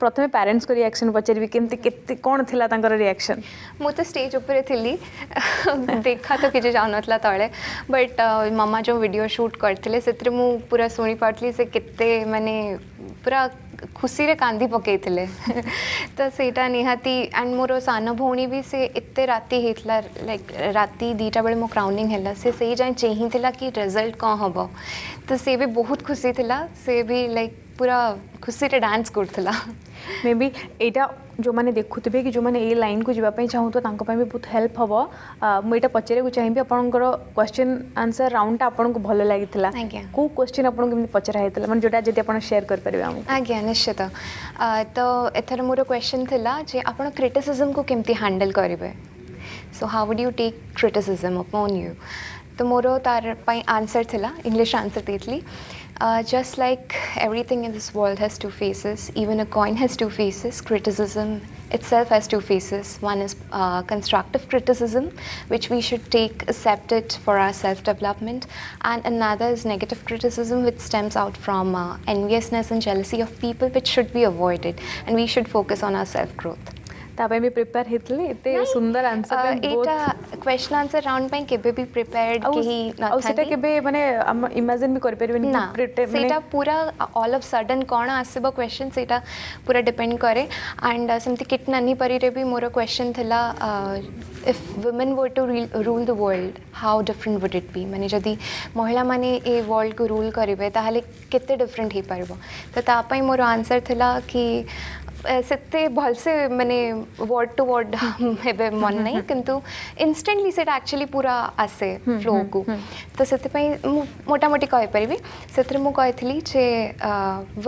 प्रथम प्यारेन्ट्स को रिएक्शन पचार कौन थी रिएक्शन मुझे स्टेज उपर थी देखा तो किसी जान ना तले बट मामा जो वीडियो शूट करते पूरा शुणी पार्थी से कितने मैंने पूरा खुशी रे कांदी पकई थे तो सेटा निहाती एंड मोर सान भौणी भी से इत्ते राती हेतला लाइक राती दीटा बेले मो क्राउनिंग हेला से सही जाय चेही थिला कि रिजल्ट कोन हबो तो से भी बहुत खुशी थिला से भी लाइक ପୁରା ଖୁସିରେ ଡ୍ୟାନ୍ସ କରୁଥିଲା ମେ ବି ଏଇଟା ଯେଉଁମାନେ ଦେଖୁଥିବେ କି ଯେଉଁମାନେ ଏଇ ଲାଇନ୍କୁ ଯିବା ପାଇଁ ଚାହୁଁଥିବ ତାଙ୍କ ପାଇଁ ବି ବହୁତ ହେଲ୍ପ ହେବ ମୁଁ ଏଇଟା ପଚାରିବାକୁ ଚାହିଁବି ଆପଣଙ୍କର କ୍ୱେଶ୍ଚିନ୍ ଆନ୍ସର୍ ରାଉଣ୍ଡଟା ଆପଣଙ୍କୁ ଭଲ ଲାଗିଥିଲା କେଉଁ କ୍ୱେଶ୍ଚିନ୍ ଆପଣଙ୍କୁ କେମିତି ପଚରା ହେଇଥିଲା ମାନେ ଯେଉଁଟା ଯଦି ଆପଣ ସେୟାର କରିପାରିବେ ଆମକୁ ଆଜ୍ଞା ନିଶ୍ଚିତ ତ ଏଥର ମୋର କ୍ୱେଶ୍ଚିନ୍ ଥିଲା ଯେ ଆପଣ କ୍ରିଟିସିଜମ୍କୁ କେମିତି ହ୍ୟାଣ୍ଡେଲ୍ କରିବେ so how would you take criticism upon you The ମୋର answer ପାଇଁ English. ଥିଲା ଇଂଲିଶ ଆନ୍ସର୍ ଦେଇଥିଲି just like everything in this world has two faces even a coin has two itself has two faces. One is uh, constructive criticism, which we should take, accept it for our self development, and another is negative criticism, which stems out from uh, enviousness and jealousy of people, which should be avoided, and we should focus on our self growth. ତା ପାଇଁ ବି prepare ହେଇଥିଲେ ଏତେ ସୁନ୍ଦର answer ଏଇଟା question answer round ପାଇଁ କେବେ ବି prepared କେହି ଆଉ ସେଟା କେବେ ମାନେ ଆମ ଇମାଜିନ୍ ବି କରିପାରିବେନି ନା ସେଇଟା ପୁରା ଅଲ୍ ଅଫ୍ ସଡନ୍ କ'ଣ ଆସିବ କ୍ୱେଶ୍ଚନ ସେଇଟା ପୁରା ଡିପେଣ୍ଡ କରେ ଆଣ୍ଡ ସେମିତି କିଟ୍ ନାନି ପରୀରେ ବି ମୋର କ୍ୱେଶ୍ଚନ ଥିଲା if women were to rule the world how different would it be ମାନେ ଯଦି ମହିଳାମାନେ ଏ ୱାର୍ଲଡକୁ ରୁଲ୍ କରିବେ ତାହେଲେ କେତେ ଡିଫରେଣ୍ଟ ହେଇପାରିବ ତ ତା ପାଇଁ ମୋର ଆନ୍ସର୍ ଥିଲା କି से भलसे मानने वर्ड टू वर्ड एवं मन ना कि इनस्टाटली से एक्चुअली पूरा आसे फ्लो हम्म, हम्म, को हम्म। तो से मोटामोटी कहपरि से कही जे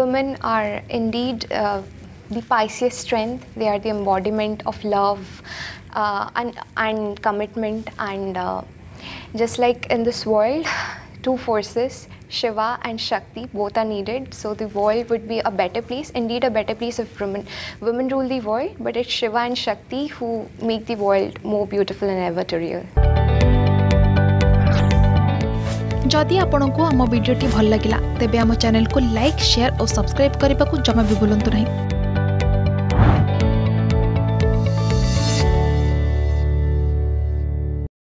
women are indeed the पाइसीय strength they are the embodiment of love and commitment and just like in this world two forces Shiva and Shakti both are needed so the world would be a better place indeed a better place if women women rule the world but it's Shiva and Shakti who make the world more beautiful and ever to real जदि आपण को आम भिडी भल लगा तेब आम चेल्क like share और सब्सक्राइब करने को जमा भी भूलु ना